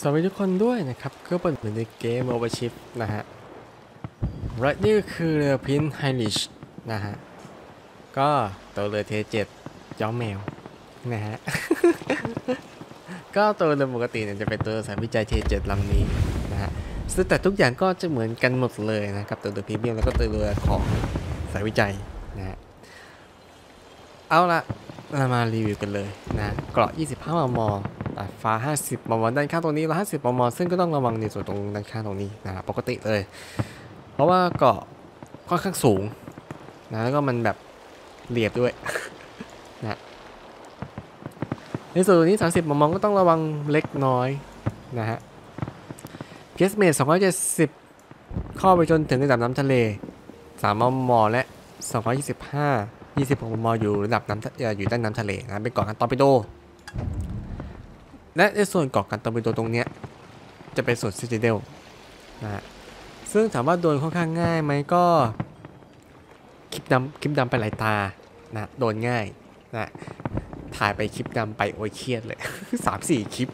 สวัสดีทุกคนด้วยนะครับก็เป็นเหมือนในเกม Overship นะฮะและนี่คือเรือพินไฮลิชนะฮะ ก็ตัวเรือเทเจ็ดย้อมแมวนะฮะ ก็ตัวเรือปกติเนี่ยจะเป็นตัวสายวิจัยเทเจ็ดลำนี้นะฮะซึ่งแต่ทุกอย่างก็จะเหมือนกันหมดเลยนะครับตัวเรือพรีเมียมแล้วก็ตัวเรือของสายวิจัยนะฮะ เอาละเรามารีวิวกันเลยนะเกราะ 25 มมดาด ฟ้า 50 มม ด้านข้างตรงนี้ 150 มม ซึ่งก็ต้องระวังในส่วนตรงด้านข้างตรงนี้นะปกติเลย เพราะว่าเกาะค่อนข้างสูงนะแล้วก็มันแบบเรียบด้วยนะในส่วนตรงนี้ 30 มม ก็ต้องระวังเล็กน้อยนะฮะเกสเมท270เข้าไปจนถึงระดับน้ำทะเล 3 มม และ 225 26 มม อยู่ระดับน้ำอยู่ใต้น้ำทะเลนะเป็นเกาะกันตอร์ปิโด และในส่วนเกาะกันตอร์ปิโดตรงเนี้ยจะเป็นส่วนซิติเดลนะฮะซึ่งถามว่าโดนค่อนข้างง่ายไหมก็คลิปดำคลิปดำไปหลายตานะโดนง่ายนะถ่ายไปคลิปดำไปโอยเครียดเลย สามสี่คลิป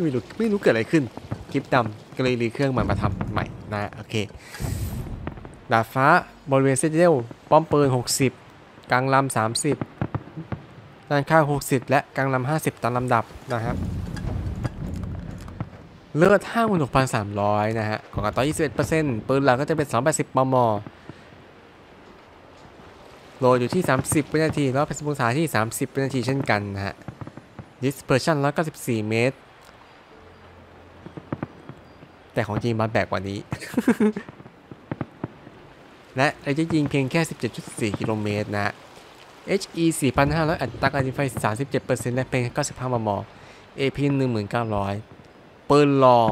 ไม่รู้ไม่รู้เกิดอะไรขึ้น คลิปดำก็เลยรีเครื่องมันมาทำใหม่นะโอเคดาดฟ้าบริเวณเซตเดลป้อมปืน 60 กลางลำ30 ด้านข้าง 60 และกลางลำ50 ตามลำดับนะครับ เลือด56,300 นะฮะของอัตรา21%ปืนหลักก็จะเป็น 280 มม โหลดอยู่ที่ 30 วินาทีแล้วเป็นองศาที่ 30 วินาทีเช่นกันนะฮะ dispersion 194 เมตร แต่ของจริงมันแบกกว่านี้ และระยะยิงเพียงแค่ 17.4 กิโลเมตรนะฮะ HE 4,500 อัตราการยิงไฟ 37%และเป็น 95 มม AP 1,900 ปืนลอง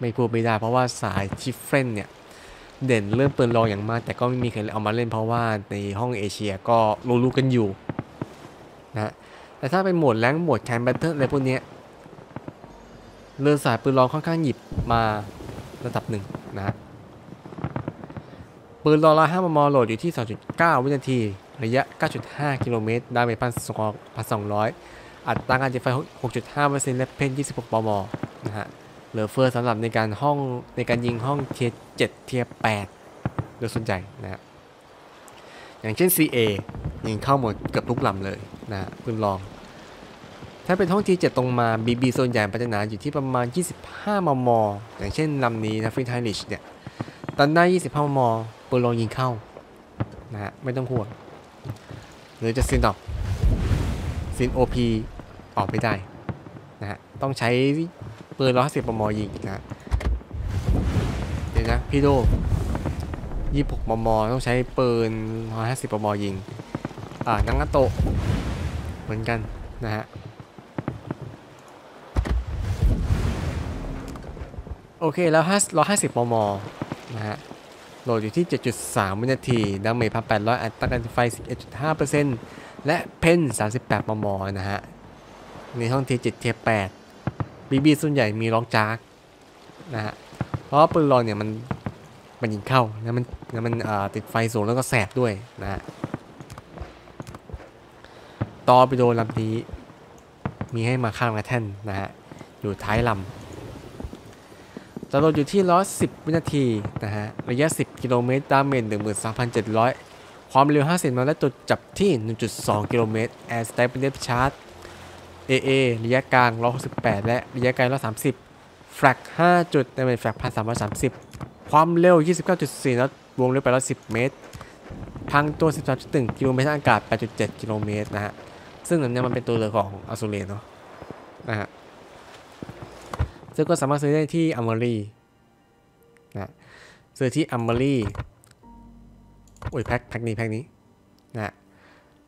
ไม่พูดไม่ได้ เพราะว่าสายชิฟเฟนเนี่ย เด่นเรื่องปืนลองอย่างมาก แต่ก็ไม่มีใครเอามาเล่นเพราะว่าในห้องเอเชียก็รู้ๆกันอยู่นะแต่ถ้าเป็นโหมด Rank โหมด Clan Battle อะไรพวกเนี้ยเรือสายปืนรองค่อนข้างหยิบมาระดับหนึ่งนะปืนรองร้อย5มมโหลดอยู่ที่ 2.9 วินาที ระยะ 9.5 กิโลเมตร damage 1,200อั อัตราการยิงไฟ 6.5%และ pen 26 มมนะฮะเหลือเฟือสำหรับในการห้องในการยิงห้องเทีย7เทีย8โดยส่วนใหญ่นะฮะอย่างเช่น CA ยิงเข้าหมดเกือบทุกลำเลยนะฮะปืนรอง ถ้าเป็นห้อง T7 ตรงมา BB ส่วนใหญ่เกราะหนาอยู่ที่ประมาณ 25 มม อย่างเช่นลำนี้นะ Prinz Heinrich เนี่ยตอนได้ 25 มมปืนรองยิงเข้านะฮะไม่ต้องห่วงหรือจะซินดอกซิน OP อ อกไม่ได้นะฮะต้องใช้ปืน150มมยิงนะเดี๋ยวนะพี่โด26มมต้องใช้ปืน150มมยิงอ่านังนาโตเหมือนกันนะฮะโอเคแล้ว550 มม นะฮะ โหลดอยู่ที่ 7.3 วินาที ดาเมจ1,800 อัตราการไฟ 11.5%และ pen 38 มม นะฮะ ในห้องเทีย7เทีย8 BB ส่วนใหญ่มีล็อกจาร์กนะฮะเพราะปืนรองเนี่ยมันมันยิงเข้าแล้วมันแล้วมันติดไฟสูงแล้วก็แสบด้วยนะฮะตอร์ปิโดลำนี้มีให้มาข้างละแท่นนะฮะอยู่ท้ายลำจะโหลดอยู่ที่ 110 วินาทีนะฮะระยะ 10 กิโลเมตร damage 13,700 ความเร็ว 50 น็อตและตรวจจับที่ 1.2 กิโลเมตร Airstrike เป็น depth charge AA ระยะกลาง 168 และระยะไกล 130 flak 5 จุด damage flak 1,330 ความเร็ว 29.4น็อตวงเลี้ยวไป110 เมตรพรางตัว 13.1 กิโลเมตรทางอากาศ 8.7 กิโลเมตรนะฮะ ซึ่งอันเนี้ยมันเป็นตัวเรือของอ z ซูเรเนาะนะฮะ ซึ่งก็สามารถซื้อได้ที่ Armory นะซื้อที่ Armory โอ้ยแพ็คแพ็คนี้แพ็คนี้นะ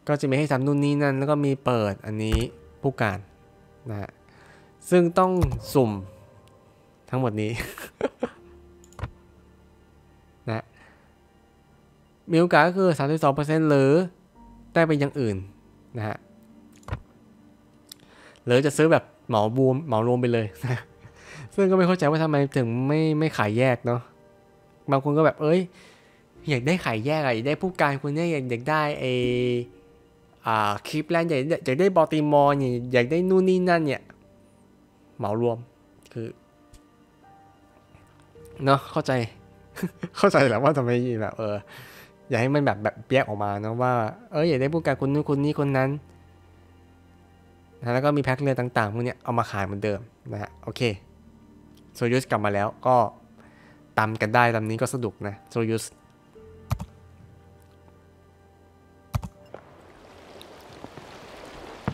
ก็จะมีให้ทำนู่นนี่นั่น แล้วก็มีเปิดอันนี้ ผู้การนะฮะซึ่งต้องสุ่มทั้งหมดนี้นะมีโอกาสก็คือ 32%หรือได้เป็นอย่างอื่นนะฮะหรือจะซื้อแบบเหมาบูมเหมารวมไปเลยนะซึ่งก็ไม่เข้าใจว่าทำไมถึงไม่ไม่ขายแยกเนาะบางคนก็แบบเอ้ยอยากได้ขายแยกอะอยากได้ผู้การคนเนี้ยอยากได้ไอ คลิปแลนด์อยากอยากได้บอลติมอร์เนี่ยอยากได้นู่นนี่นั่นเนี่ยเหมารวมคือเนาะเข้าใจ เข้าใจแหละว่าทำไมแบบเอออยากให้มันแบบแบบแยกออกมาเนอะว่าเอออยากได้ผู้การคนนู้นคนนี้คนนั้นนะแล้วก็มีแพ็คเรือต่างๆพวกเนี้ยเอามาขายเหมือนเดิมนะฮะโอเคโซยูสกลับมาแล้วก็ตามกันได้ลำนี้ก็สนุกนะโซยูส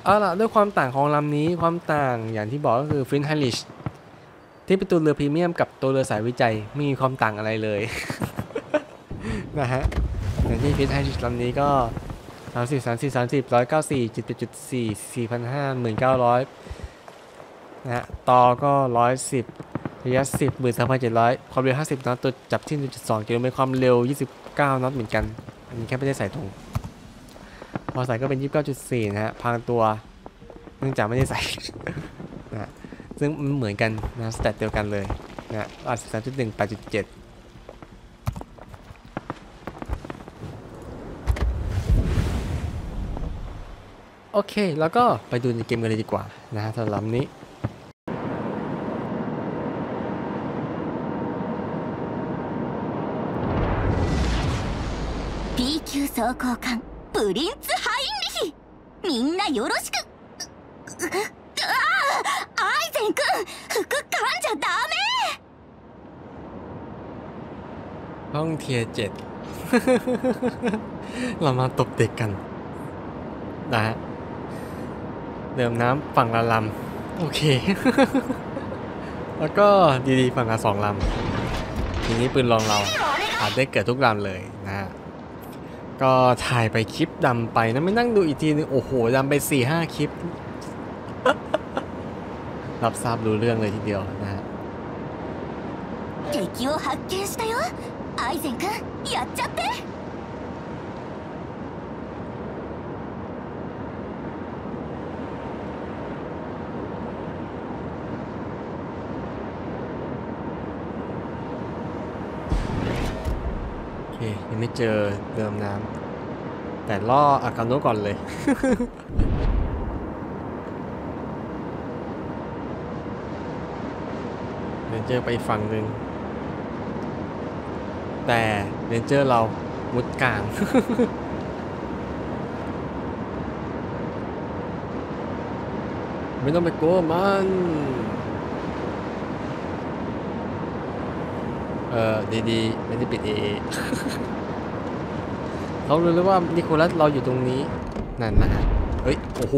เอาล่ะด้วยความต่างของลำนี้ความต่างอย่างที่บอกก็คือ Prinz Heinrich ที่เป็นตัวเรือพรีเมียมกับตัวเรือสายวิจัยไม่มีความต่างอะไรเลยนะฮะอย่างที่ Prinz Heinrich ลำนี้ก็สามสิบสามสิบสามสิบร้อยเก้าสี่จุดจุดสี่สี่พันห้าหมื่นเก้าร้อยนะฮะตอร์ก็ร้อยสิบระยะสิบหมื่นสามพันเจ็ดร้อยความเร็วห้าสิบน็อตตรวจจับที่หนึ่งจุดสองกิโลเมตรความเร็วยี่สิบเก้าน็อตเหมือนกันอันนี้แค่ไม่ได้ใส่ถุง พอใส่ก็เป็นยี่สิบเก้าจุดสี่นะฮะพรางตัวเนื่องจากไม่ได้ใส่ นะฮะซึ่งมันเหมือนกันนะสเตตเดียวกันเลยนะฮะอ่าสิบสามจุดหนึ่งแปดจุดเจ็ด โอเค แล้วก็ไปดูในเกมกันเลยดีกว่านะฮะสำหรับลำนี้ B 級装甲艦プリンツ・ハインリヒ みんなよろしくうううわあアイゼン君服噛んじゃダ ห้องเทียร์เจ็ด เรามาตบเด็กกัน นะฮะเดิมน้ำฝั่งละลำ โอเค แล้วก็ดีๆฝั่งละสองลำ ทีนี้ปืนลองเรา อาจได้เกิดทุกลำเลยนะฮะ ก็ถ่ายไปคลิปดำไปนะไม่นั่งดูอีกทีนึง โอ้โหดำไป4ี่ห้าคลิป รับทราบรู้เรื่องเลยทีเดียวนะฮะ メ敵を発見したよアイゼン君やっちゃって ยังไม่เจอเดิมน้ำแต่ล่ออากาโนะก่อนเลย เรนเจอร์ไปฝั่งหนึ่ง แต่เรนเจอร์เรามุดกลางไม่ต้องไปกลัวมัน เออดีๆไม่ได้ปิดเอเขารู้แล้วว่านิโคลัสเราอยู่ตรงนี้นั่นนะเฮ้ยโอ้โห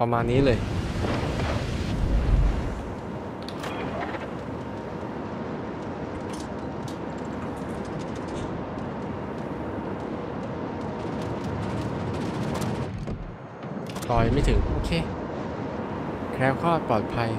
ประมาณนี้เลยลอยไม่ถึง โอเค คล้วคลาดปลอดภัย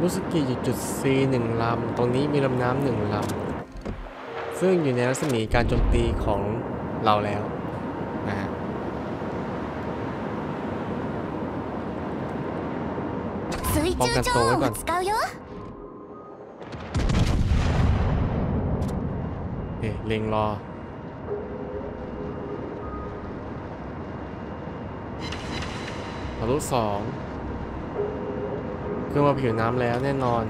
มุสกิอยู่จุด C หนึ่งลำ ตรงนี้มีลำน้ำหนึ่งลำ ซึ่งอยู่ในรัศมีการโจมตีของ เราแล้วนะฮะป้องกันตัวไว้ก่อนเฮ้เล็งรอทะลุสอง เครื่อมาผิวน้ำแล้วแน่นอน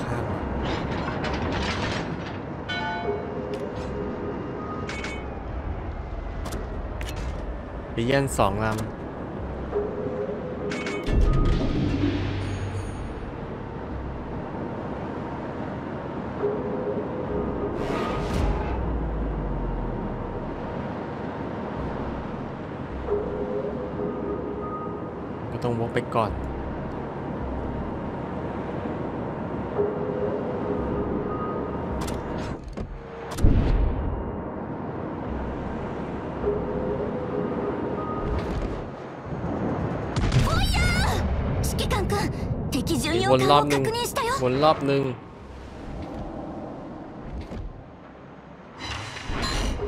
ข้ามเหรอบิเยนสองลำก็ต้องวกไปก่อน โวนรอบนึงวนรอบนึง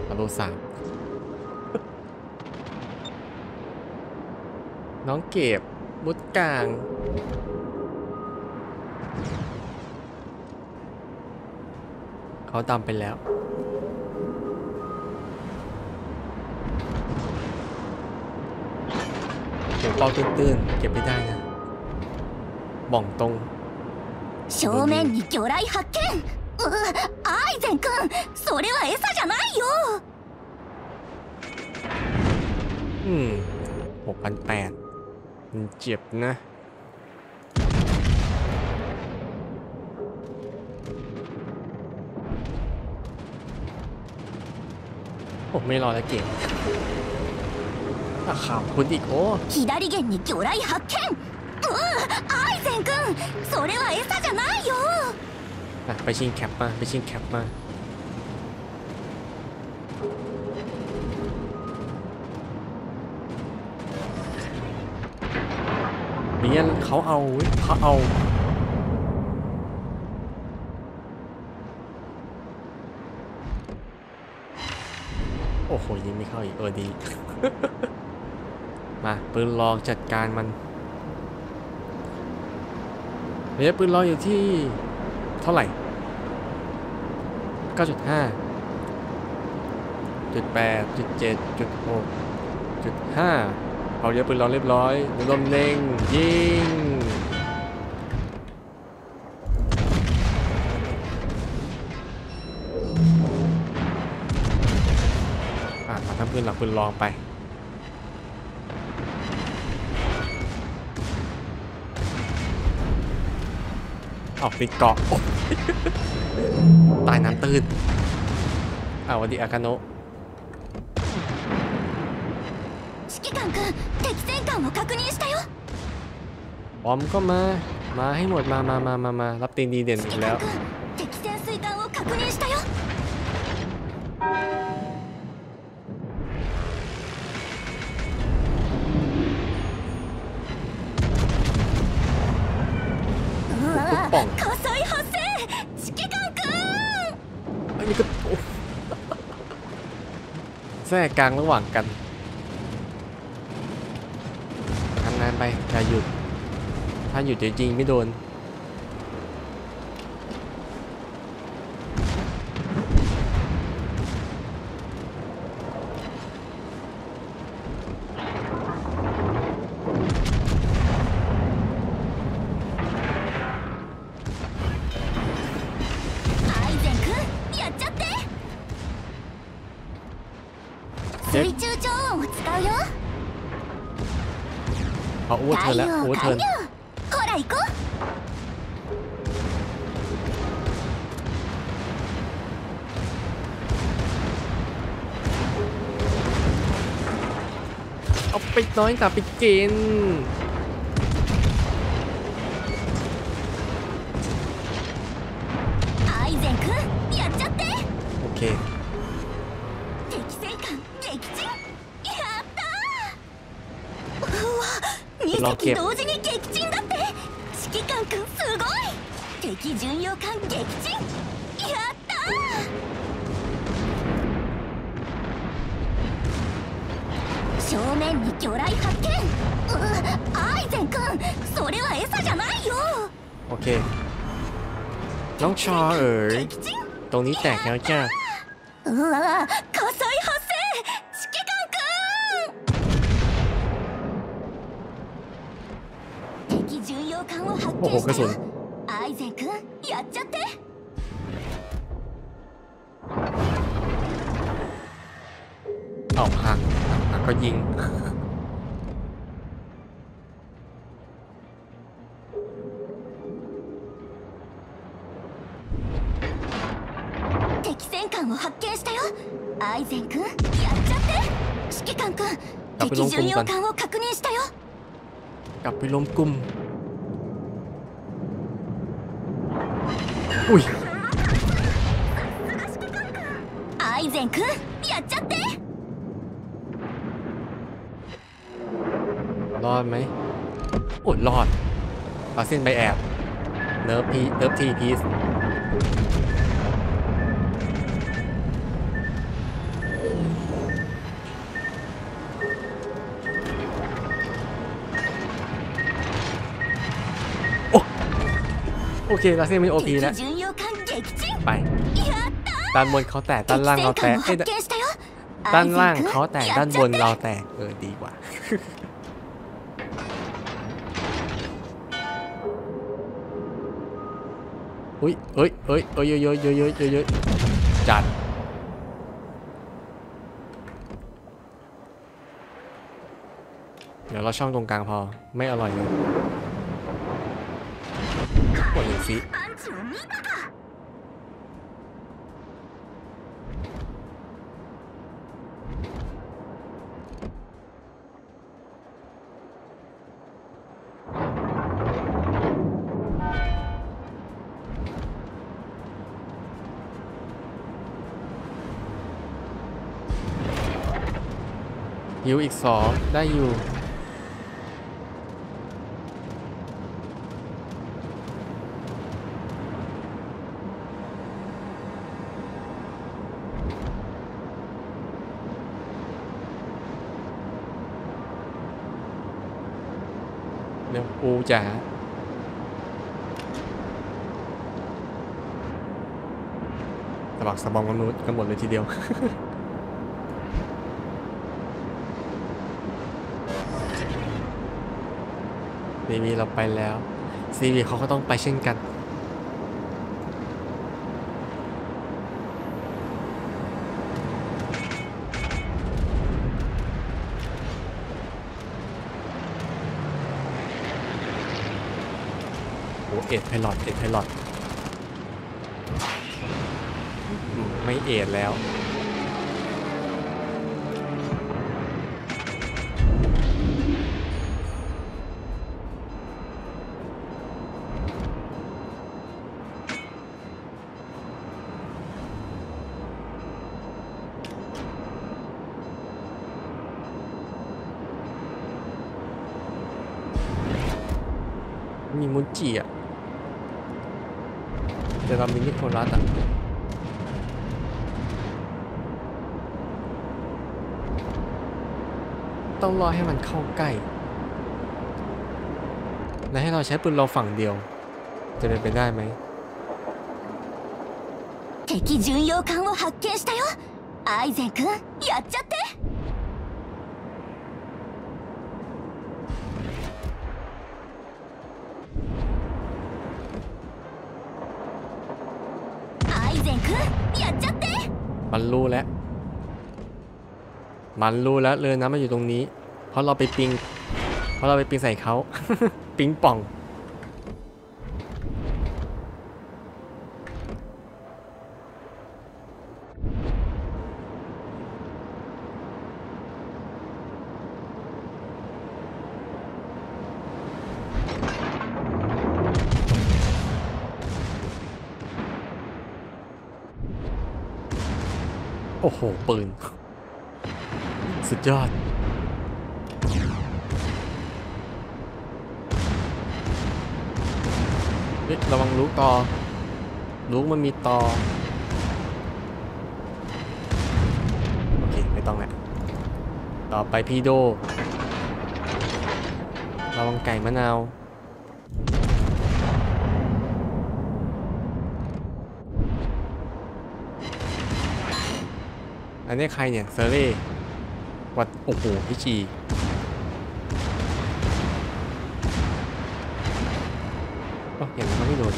ฮัลโหสามน้องเก็บมุดกลางเขาตามไปแล้วเก็บเป้าตื้นๆเก็บไม่ได้นะ บ่องตรง 正面に魚雷発見うアイゼン君それは餌じゃないよ อืมหกพันแปดมันเจ็บนะ ผมไม่รอแล้วเก่งอ่ะขอบคุณอีกโอ้ 左舷に魚雷発見うアイ ゼン君それは餌じゃないよ อ่ะไปชิงแคปมา ไปชิงแคปมา เนี่ยเขาเอาเว้ยเขาเอา โอ้โหยิงไม่เข้าอีกเออดี มาปืนลองจัดการมัน ระยะปืนลองอยู่ที่เท่าไหร่ 9.5จุดแปดจุดเจ็ดจุดหกจุดห้าเอาเยอะปืนลองเรียบร้อยหนุนลมเน่งยิงอะมาทำปืนหลักปืนลองไป ออกติดเกาะตายน้ำตื้นเอาวันดีอากาโนะบอมก็มา มาให้หมดมามามามามารับตีนดีเด่นอีกแล้ว ทุกป่องอันนี้ก็แทรกกลางระหว่างกันทำงานไปอย่าหยุด ถ้าหยุดจริงๆไม่โดน เอาไปน้อยกลับไปกิน うアイゼン君やっちゃって โอเค 敵戦艦撃沈やったーうわ2ロケ隻同時に撃沈だって指揮官君すごい敵巡洋艦撃沈 魚雷発見うアイゼン君それは餌じゃないよ โอเค น้องชอเอ๋ย 撃沈 ตรงนี้แตกแล้วจ้า うわ火災発生指揮官君敵巡洋艦を発โอ้โห 見 กระ し สุ た น よアイゼン君やっちゃって เอาพังอ่ะก็ยิง ับไปรวมกลุ่มกันกลับไปรวมกลุ่มอุ้ยไอเซนคุณอย่าจัดเตรอดไหมโอ้ยรอดปาเส้นไปแอบเนิร์ฟพีเนิร์ฟทีพีส โอเคลาเซียมีโอพีนะไปด้านบนเขาแตกด้านล่างเราแตกด้านล่างเขาแตกด้านบนเราแตกเออดีกว่าอุ้ยเอ้ยเอ้ยเอ้ยเอ้ยเอ้ยเอ้ยเอ้ยเอ้ยจัดเดี๋ยวเราช่องตรงกลางพอไม่อร่อยเลย กดลูฟี่ยิวอีกสองได้อยู่ เดี๋ยวปูจ๋าสะบักสะบอมกันหมดกันหมดเลยทีเดียวซีวีเราไปแล้วซีวีเขาก็ต้องไปเช่นกัน เอ็ดไพลอตเอ็ดไพลอตไม่เอ็ดแล้วมีมุจิอะแต่เรามีนิโคลัสอะ ต้องรอให้มันเข้าใกล้ และให้เราใช้ปืนเราฝั่งเดียว จะเป็นไปได้ไหม 敵巡洋艦を発見したよアイゼン君やっちゃってアイゼン君やっちゃって มันรู้แล้ว มันรู้แล้วเลยนะมันอยู่ตรงนี้ เพราะเราไปปิง เพราะเราไปปิงใส่เขา ปิงป่อง โอ้โห ปืน สุดยอด เฮ้ย ระวังลูกต่อ ลูกมันมีต่อ โอเค ไม่ต้องแล้วต่อไปพีโด ระวังไก่มะนาวอันนี้ใครเนี่ยเซเร่วัดโอ้โหพี่จี โอ้อย่างนั้นก็ไม่โดน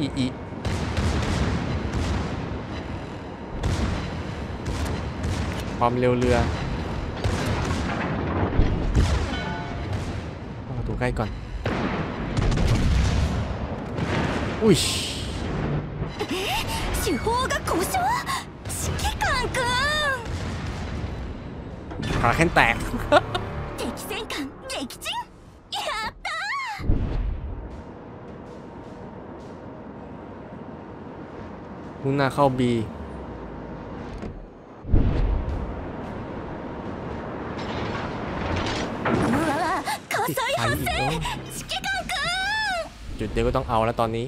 อีอีความเร็วเรือเอาประตูใกล้ก่อน อุ้ย 手法が故障指揮官君 ขาแค่แตก มุ่งหน้าเข้าบีจุดเดียวก็ต้องเอาแล้วตอนนี้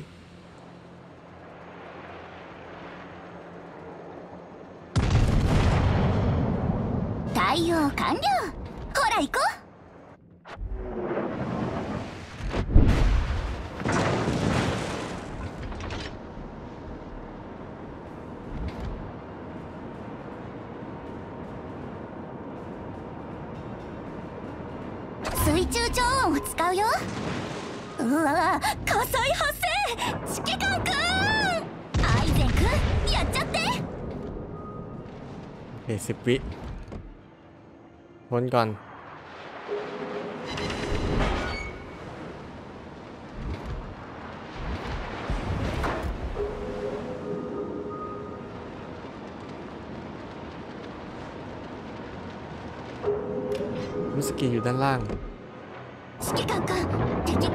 สิบวิวนก่อน รู้สกีอยู่ด้านล่างสกีกังกังเทคนิ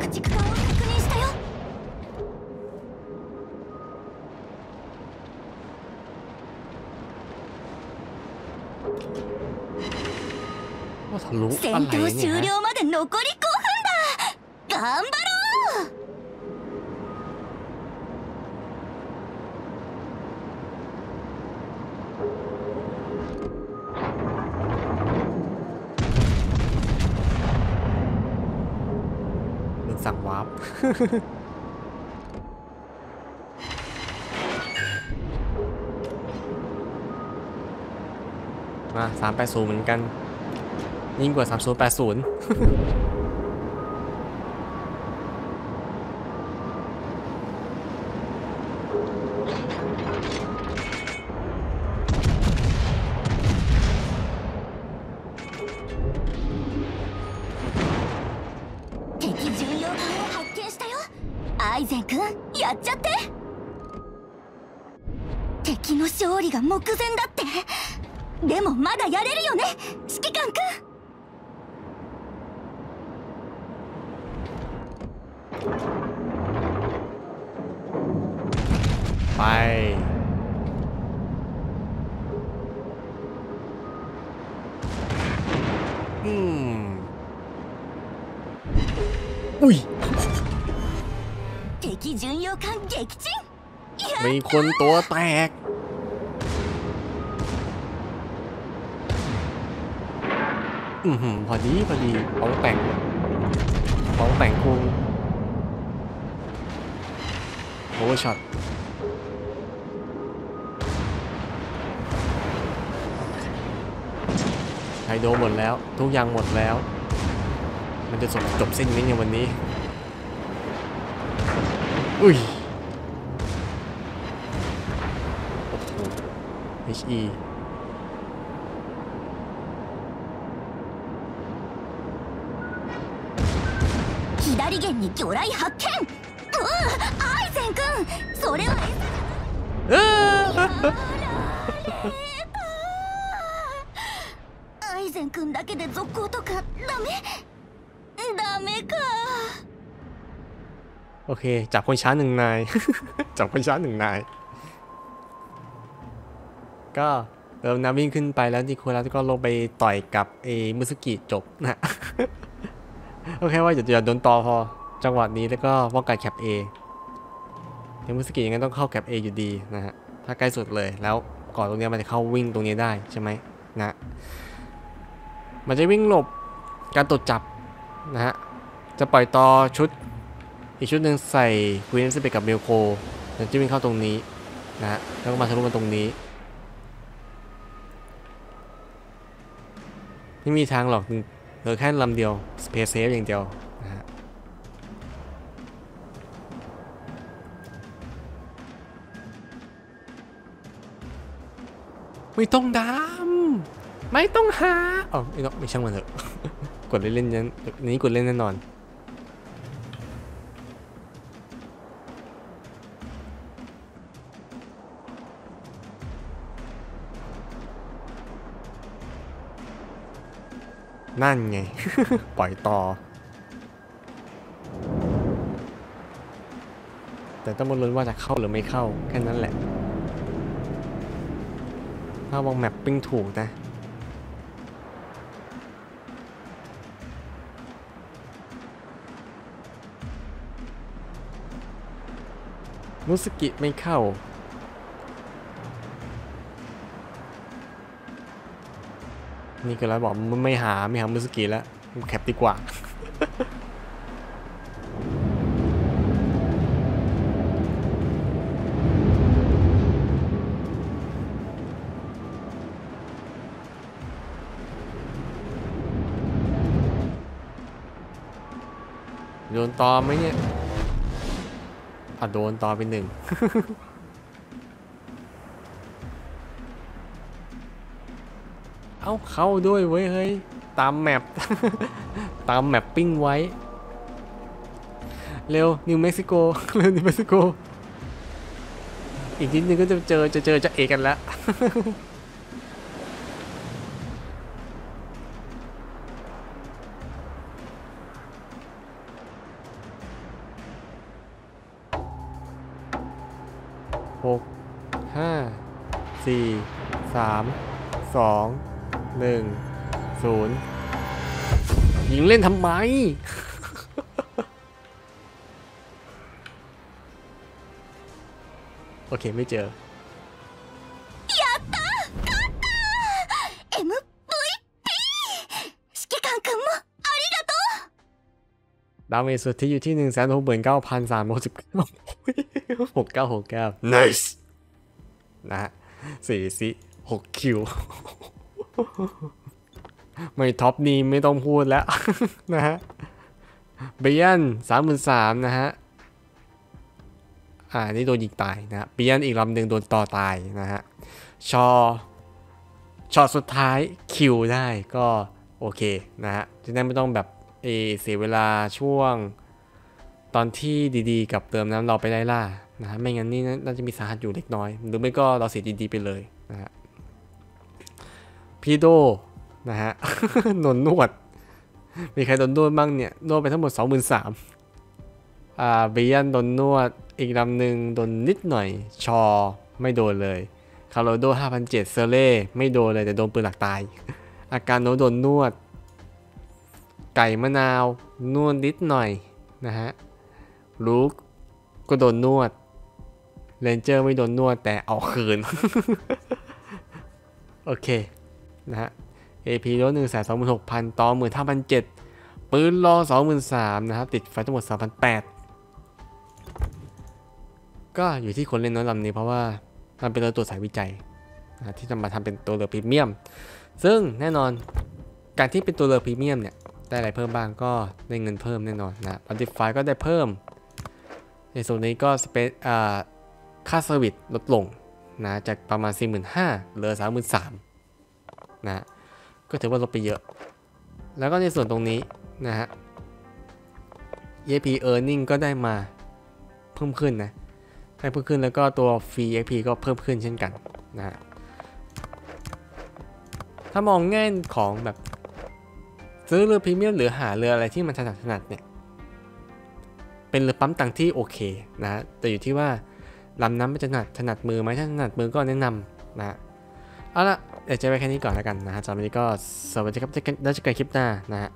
ง รู้อะไรเนี่ยฮะสั่งวาร์ปมาสามแปดศูนย์เหมือนกัน ยิ่งกว่า3080敵 อืมอุ้ยมีคนตัวแตกอืมพอดีพอดีเอาแต่งเอาแต่งคงโอ้ช็อต ไฮโดหมดแล้ว ทุกอย่างหมดแล้ว มันจะจบจบสิ้นไหมเนี่ยวันนี้ อุ้ย โอ้โห HE 左舷に魚雷発見うわアイゼンくんそれはเ อ้อ アイゼンくんだけで続行とかダメダメか โอเค จับคนช้าหนึ่งนาย จับคนช้าหนึ่งนาย ก็เริ่มนาวิ่งขึ้นไปแล้วดีโคแล้วก็ลงไปต่อยกับเอมุสกิจบนะ โอเคว่าอย่าอย่าโดนต่อพอ จังหวะนี้แล้วก็ป้องกันแคป A เอมุสกิยังไงต้องเข้าแคป A อยู่ดีนะฮะ ถ้าใกล้สุดเลยแล้วก่อนตรงเนี้ยมันจะเข้าวิ่งตรงนี้ได้ใช่ไหมนะ มันจะวิ่งหลบการตรวจจับนะฮะ จะปล่อยต่อชุด อีกชุดหนึ่งใส่ควีนสเปกกับเมลโคแล้วจะวิ่งเข้าตรงนี้นะฮะ แล้วก็มาทะลุมาตรงนี้ ไม่มีทางหรอกเหลือแค่ลำเดียวสเปซเซฟอย่างเดียวนะฮะไม่ต้องดำ ไม่ต้องหาอ๋อไม่ต้องไม่ช่างมันเถอะกดเล่นๆนั้นนี้กดเล่นแน่นอนนั่นไง ปล่อยต่อ แต่ต้องมาลุ้นว่าจะเข้าหรือไม่เข้า แค่นั้นแหละ ถ้าวางแมปปิ้งถูกนะ มุสกิไม่เข้า นี่ก็แล้วบอกมันไม่หาไม่หามุสกิแล้วแคปดีกว่าโดนตอไหมเนี่ย อะโดนตอไปหนึ่งเอาเข้าด้วยเว้ยเฮ้ยตาม map ตาม map ping ไว้ เร็ว New Mexico เร็ว New Mexico อีกนิดนึงก็จะเจอจะเจอจะเอกกันแล้ว 6 5 4 3 2 1 0 ยิงเล่นทำไม โอเค ไม่เจอดาวเมจสุดที่อยู่ที่ 1 6 9 3 6 9 หกเก้าหกเก้า nice นะฮะสี่สิหกคิว ไม่ท็อปนี้ไม่ต้องพูดแล้ว นะฮะเบียนสามหมื่นสามนะฮะ อ่า นี่โดนยิงตายนะเบียนอีกลำหนึ่งโดนต่อตายนะฮะ ชอช็อตสุดท้ายคิวได้ก็โอเคนะฮะจะได้ไม่ต้องแบบเอเสียเวลาช่วง ตอนที่ดีๆ กับเติมน้ำเราไปไล่ล่านะฮะไม่งั้นนี่น่าจะมีสาหัสอยู่เล็กน้อย หรือไม่ก็เราเสียดีๆไปเลยนะฮะพี่โดนะฮะนนนวด มีใครโดนนวดบ้างเนี่ยนวดไปทั้งหมด 23,000อ่าเบียนโดนนวดอีกลำหนึ่งโดนนิดหน่อยชอไม่โดนเลยคาร์โลโด5,007เซเล่ไม่โดนเลยแต่โดนปืนหลักตาย อาการโนโดนนวด ไก่มะนาว นวดนิดหน่อยนะฮะ ลูกก็โดนนวดเรนเจอร์ไม่โดนนวดแต่เอาคืน โอเค นะฮะ AP ลดหนึ่งแสนสองหมื่นหกพันต่อหมื่นห้าพันเจ็ดปืนรอสองหมื่นสามนะครับ ติดไฟทั้งหมดสามพันแปดก็อยู่ที่คนเล่นน้อยลำนี้เพราะว่ามันเป็นเรือตัวสายวิจัยนะที่จะมาทำเป็นตัวเรือพรีเมียม ซึ่งแน่นอนการที่เป็นตัวเรือพรีเมียมเนี่ย ได้อะไรเพิ่มบ้างก็ได้เงินเพิ่มแน่นอนนะบันติฟายก็ได้เพิ่ม ในส่วนนี้ก็สเปซค่าเซอร์วิสลดลงนะจากประมาณ 45,000เหลือ 33,000นะก็ถือว่าลดไปเยอะ แล้วก็ในส่วนตรงนี้นะฮะ EXP earning ก็ได้มาเพิ่มขึ้นนะได้เพิ่มขึ้นแล้วก็ตัว free EXP ก็เพิ่มขึ้นเช่นกันนะฮะถ้ามองแง่ของแบบซื้อเรือพรีเมียมหรือหาเรืออะไรที่มันถนัดถนัดเนี่ย เป็นเรือปั๊มตังที่โอเคนะ แต่อยู่ที่ว่าลำนั้นมันจะถนัดถนัดมือไหมถ้าถนัดมือก็แนะนำนะฮะเอาละเดี๋ยวจะไปแค่นี้ก่อนแล้วกันนะฮะสำหรับวันนี้ก็สวัสดีครับแล้วเจอกันคลิปหน้านะฮะ